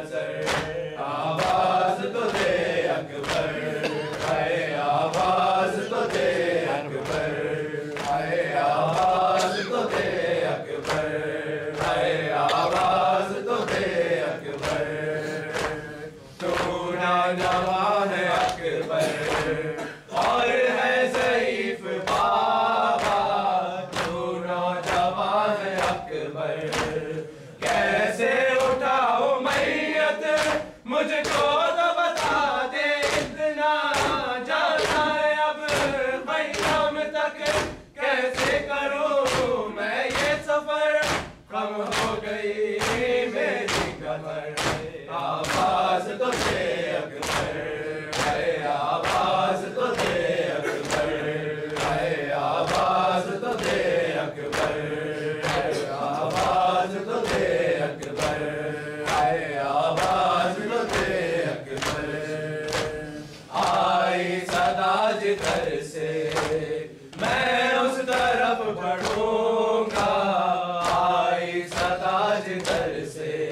नजर मुझको तो बता दे, इतना जाता है अब। पैगाम तक कैसे करूँ मैं ये सफ़र? कम हो गई मेरी कमर। perecer.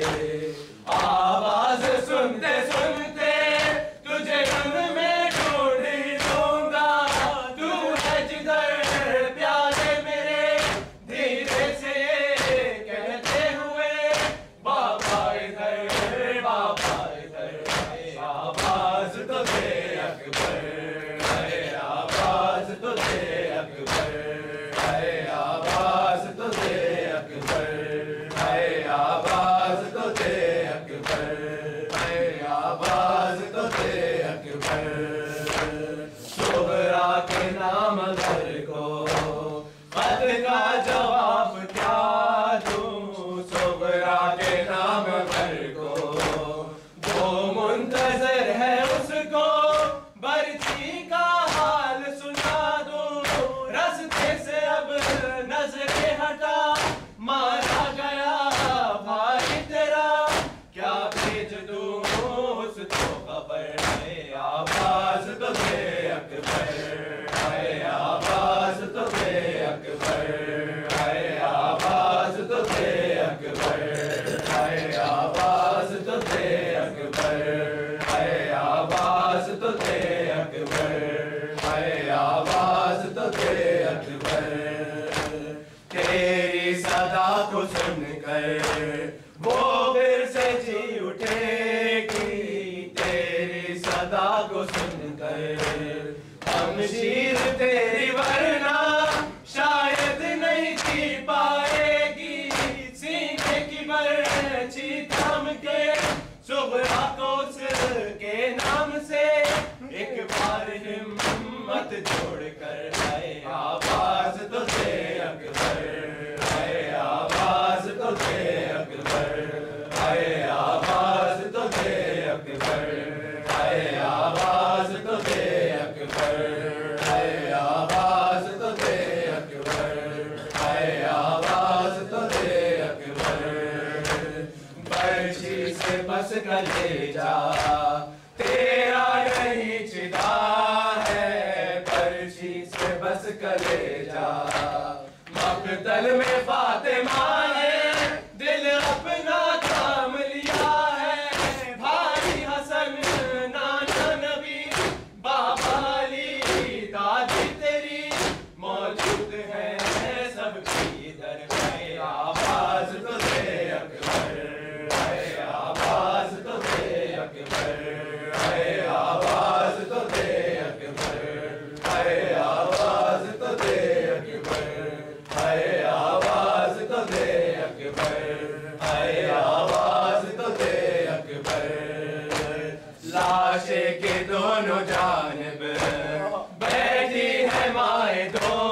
कथा को सुन कर वो फिर से जी उठेगी तेरी सदा को सुन कर हम शीर तेरी वरना शायद नहीं जी पाएगी। सीने की बर्ची थम के, सुबह को के नाम से एक बार हिम्मत जोड़ कर आए। आप पास कले जा। तेरा नहीं चिदा है, पर्ची से बस कले जा मकतल में पा go.